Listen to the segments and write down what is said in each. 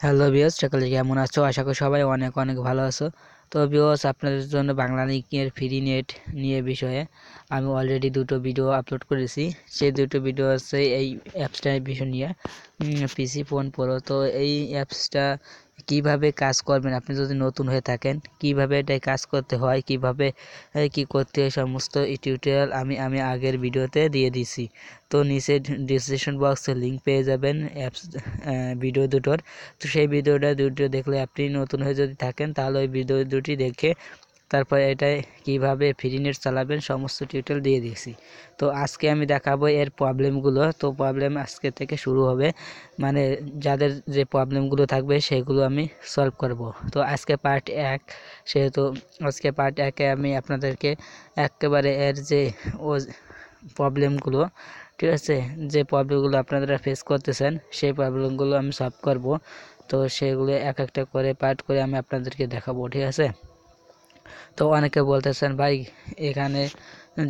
Hello বিয়স সকলে কেমন আছো? আশা করি সবাই অনেক অনেক ভালো আছো। তো বিয়স আপনাদের জন্য বাংলা লিঙ্কের ফ্রি নেট নিয়ে বিষয়ে আমি অলরেডি দুটো ভিডিও আপলোড করেছি। সেই দুটো ভিডিও আছে এই অ্যাপসটার বিষয় নিয়ে পিসি ফোন প্রো তো এই অ্যাপসটা কীভাবে কাজ করবেন? আপনি যদি নতুন হয়ে থাকেন, কীভাবে এটাই কাজ করতে হয়, কীভাবে কি করতে হয়, সমস্ত টিউটোরিয়াল আমি আমি আগের ভিডিওতে দিয়ে দিছি। তো নিচে ডিসক্রিপশন বক্সে লিঙ্ক পেয়ে যাবেন অ্যাপস ভিডিও দুটোর। তো সেই ভিডিওটা দুটো দেখলে আপনি নতুন হয়ে যদি থাকেন, তাহলে ওই ভিডিও দুটি দেখে তারপর এটাই কীভাবে ফ্রি নেট চালাবেন সমস্ত টিউটোরিয়াল দিয়ে দিয়েছি। তো আজকে আমি দেখাবো এর প্রবলেমগুলো তো প্রবলেম আজকে থেকে শুরু হবে। মানে যাদের যে প্রবলেমগুলো থাকবে সেগুলো আমি সলভ করব। তো আজকে পার্ট এক, সেহেতু আজকে পার্ট একে আমি আপনাদেরকে একেবারে এর যে ও প্রবলেমগুলো ঠিক আছে? যে প্রবলেমগুলো আপনারা ফেস করতেছেন, সেই প্রবলেমগুলো আমি সলভ করব। তো সেগুলো এক একটা করে পার্ট করে আমি আপনাদেরকে দেখাবো, ঠিক আছে? তো অনেকে বলতেছেন, ভাই, এখানে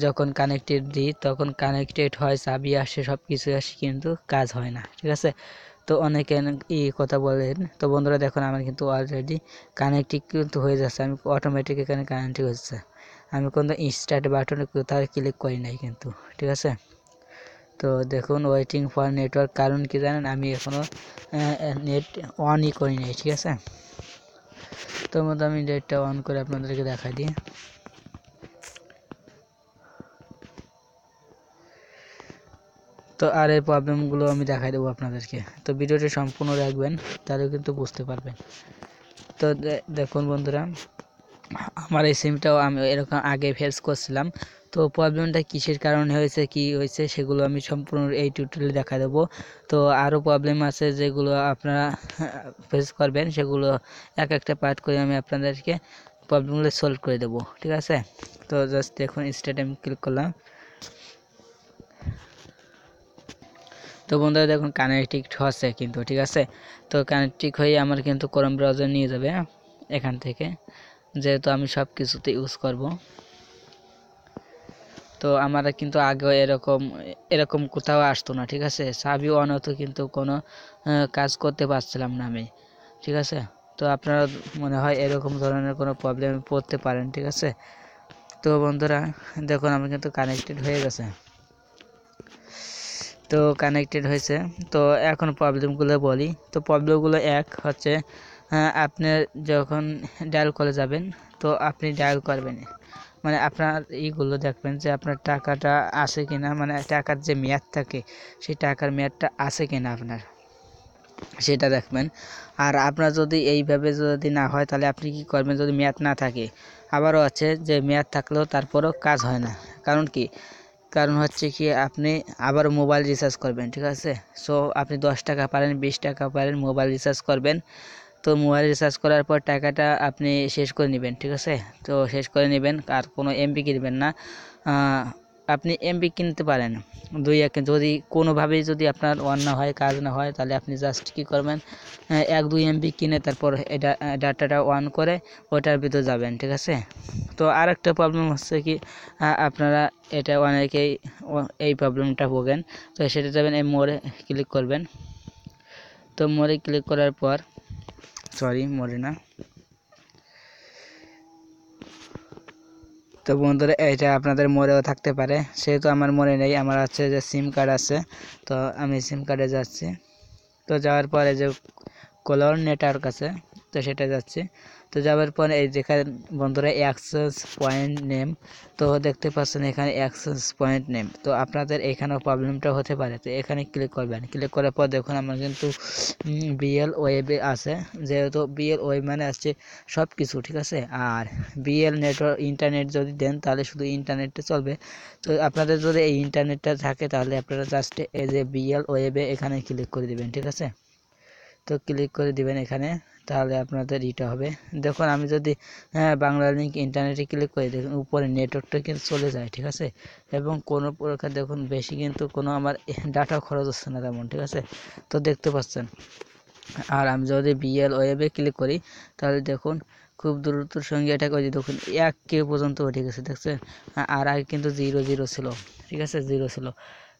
যখন কানেক্টেড দিই, তখন কানেক্টেড হয়, চাবি আসে সব কিছু আসে, কিন্তু কাজ হয় না। ঠিক আছে? তো অনেকে এই কথা বলেন, তো বন্ধুরা, দেখুন, আমার কিন্তু অলরেডি কানেক্টিং কিন্তু হয়ে যাচ্ছে, আমি অটোমেটিক এখানে কানেক্টিং হচ্ছে। আমি কোনো স্টার্ট বাটনে কোথাও ক্লিক করি নাই কিন্তু। ঠিক আছে? তো দেখুন ওয়েটিং ফর নেটওয়ার্ক কারণ কি জানেন, আমি এখনও নেট অনই করি নাই, ঠিক আছে? তো মধ্যে আমি ডেটটা অন করে আপনাদেরকে দেখাই দিই। তো আর এই প্রবলেমগুলো আমি দেখাই দেবো আপনাদেরকে। তো ভিডিওটি সম্পূর্ণ রাখবেন তাহলে কিন্তু বুঝতে পারবেন। তো দেখুন বন্ধুরা, আমার এই সিমটাও আমি এরকম আগে ফেস করছিলাম। তো প্রবলেমটা কিসের কারণে হয়েছে, কি হয়েছে সেগুলো আমি সম্পূর্ণ এই টিউটোরিয়ালে দেখা দেবো। তো আরও প্রবলেম আছে যেগুলো আপনারা ফেস করবেন, সেগুলো এক একটা পার্ট করে আমি আপনাদেরকে প্রবলেমগুলো সলভ করে দেবো, ঠিক আছে? তো জাস্ট দেখুন স্টেট আমি ক্লিক করলাম। তো বন্ধুরা দেখুন কানেক্টিক হচ্ছে কিন্তু, ঠিক আছে? তো কানেক্টিক হয়ে আমার কিন্তু করম ব্রাউজার নিয়ে যাবে এখান থেকে। যেহেতু আমি সব কিছুতে ইউজ করব। তো আমার কিন্তু আগে এরকম এরকম কোথাও আসতো না, ঠিক আছে? সাবি অন কিন্তু কোনো কাজ করতে পারছিলাম না আমি, ঠিক আছে? তো আপনারা মনে হয় এরকম ধরনের কোনো প্রবলেম পড়তে পারেন, ঠিক আছে? তো বন্ধুরা, দেখুন আমি কিন্তু কানেক্টেড হয়ে গেছে। তো কানেক্টেড হয়েছে। তো এখন প্রবলেমগুলো বলি। তো প্রবলেমগুলো এক হচ্ছে আপনি যখন ডায়াল করে যাবেন, তো আপনি ডায়াল করবেন। মানে আপনার এইগুলো দেখবেন যে আপনার টাকাটা আছে কিনা মানে টাকার যে মেয়াদ থাকে, সেই টাকার মেয়াদটা আছে কিনা আপনার। সেটা দেখবেন। আর আপনার যদি এইভাবে যদি না হয়, তাহলে আপনি কি করবেন? যদি মেয়াদ না থাকে, আবারও আছে যে মেয়াদ থাকলেও তারপরও কাজ হয় না। কারণ কি? কারণ হচ্ছে কি, আপনি আবার মোবাইল রিচার্জ করবেন, ঠিক আছে? সো আপনি দশ টাকা পারেন, বিশ টাকা পারেন, মোবাইল রিচার্জ করবেন। তো মোবাইল রিচার্জ করার পর টাকাটা আপনি শেষ করে নেবেন, ঠিক আছে? তো শেষ করে নেবেন, আর কোনো এমবি কিনবেন না। আপনি এমবি কিনতে পারেন। দুই এক, যদি কোনোভাবেই যদি আপনার অন না হয়, কাজ না হয়, তাহলে আপনি জাস্ট কী করবেন? এক দুই এমবি কিনে তারপর এটা, ডাটাটা অন করে ওটার ভিতরে যাবেন, ঠিক আছে? তো আর একটা প্রবলেম হচ্ছে কি আপনারা এটা অনেকেই এই প্রবলেমটা ভোগেন। তো সেটা যাবেন এই মোড়ে ক্লিক করবেন। তো মোড়ে ক্লিক করার পর সরি, মরে না। তো বন্ধুরা এটা আপনাদের মরেও থাকতে পারে, সেহেতু আমার মনে নেই, আমার আছে যে সিম কার্ড আছে, তো আমি সিম কার্ডে যাচ্ছি। তো যাওয়ার পরে যে কলর নেটওয়ার্ক আছে তো সেটা যাচ্ছে। তো যাওয়ার পরে এই যেখানে বন্ধুরা অ্যাক্সেস পয়েন্ট নেম তো দেখতে পাচ্ছেন এখানে অ্যাক্সেস পয়েন্ট নেম তো আপনাদের এখানেও প্রবলেমটা হতে পারে। তো এখানে ক্লিক করবেন। ক্লিক করার পর দেখুন আমার কিন্তু বিএল ওয়েবে আছে। যেহেতু বিএল ওয়েব মানে আসছে সব কিছু ঠিক আছে? আর বিএল নেটওয়ার্ক ইন্টারনেট যদি দেন, তাহলে শুধু ইন্টারনেটটা চলবে। তো আপনাদের যদি এই ইন্টারনেটটা থাকে, তাহলে আপনারা জাস্ট এই যে বিএল ওয়েবে এখানে ক্লিক করে দেবেন, ঠিক আছে? তো ক্লিক করে দিবেন এখানে, তাহলে আপনাদের ইটা হবে। দেখুন, আমি যদি হ্যাঁ বাংলা লিঙ্ক ইন্টারনেটে ক্লিক করি, দেখুন, উপরে নেটওয়ার্কটা কিন্তু চলে যায়, ঠিক আছে? এবং কোনো প্রকার, দেখুন, বেশি কিন্তু কোনো আমার ডাটা খরচ হচ্ছে না তেমন, ঠিক আছে? তো দেখতে পাচ্ছেন। আর আমি যদি বিএল ওয়েবে ক্লিক করি, তাহলে দেখুন, খুব দ্রুতর সঙ্গে এটা করে দেখুন, এক কে পর্যন্ত উঠে গেছে, দেখছেন? আর আগে কিন্তু জিরো জিরো ছিল, ঠিক আছে? জিরো ছিল।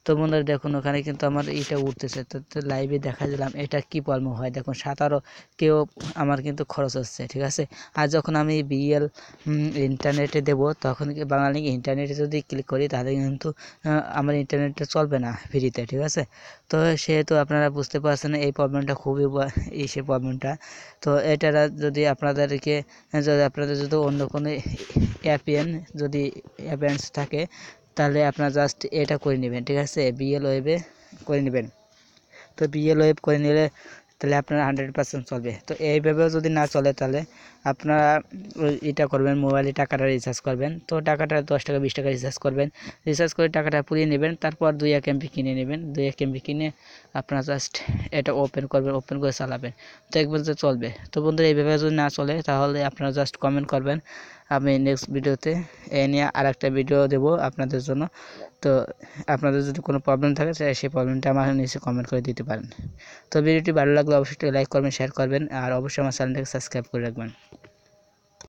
তো বন্ধুরা দেখুন, ওখানে কিন্তু আমার এটা উঠতেছে। তো লাইভে দেখা দিলাম, এটা কি প্রবলেম হয় দেখুন সাতারো কেউ আমার কিন্তু খরচ হচ্ছে, ঠিক আছে? আর যখন আমি বিএল ইন্টারনেটে দেব, তখন বাংলা ইন্টারনেটে যদি ক্লিক করি, তাহলে কিন্তু আমার ইন্টারনেটটা চলবে না ফ্রিতে ঠিক আছে? তো সেহেতু আপনারা বুঝতে পারছেন, এই প্রবলেমটা খুবই এই সে প্রবলেমটা তো এটা যদি আপনাদেরকে, যদি আপনাদের যদি অন্য কোনো অ্যাপিএন যদি অ্যাপেন্স থাকে তাহলে আপনারা জাস্ট এটা করে নেবেন, ঠিক আছে? বিএল ওয়েবে করে নেবেন। তো বিএল ওয়েব করে নিলে তাহলে আপনার হান্ড্রেড পার্সেন্ট চলবে। তো এইভাবেও যদি না চলে তাহলে আপনারা এটা করবেন মোবাইলে টাকাটা রিচার্জ করবেন। তো টাকাটা দশ টাকা, বিশ টাকা রিচার্জ করবেন। রিচার্জ করে টাকাটা পুড়িয়ে নেবেন, তারপর দুই এক এমবি কিনে নেবেন। দুই এক এমবি কিনে আপনারা জাস্ট এটা ওপেন করবেন ওপেন করে চালাবেন। দেখবেন যে চলবে। তো বন্ধুরা, এইভাবে যদি না চলে তাহলে আপনারা জাস্ট কমেন্ট করবেন। আমি নেক্সট ভিডিওতে এ নিয়ে আর একটা ভিডিও দেবো আপনাদের জন্য। তো আপনাদের যদি কোনো প্রবলেম থাকে সেই প্রবলেমটা আমার নিচে কমেন্ট করে দিতে পারেন। তো ভিডিওটি ভালো লাগলে অবশ্যই লাইক করবেন শেয়ার করবেন, আর অবশ্যই আমার চ্যানেলটাকে সাবস্ক্রাইব করে রাখবেন।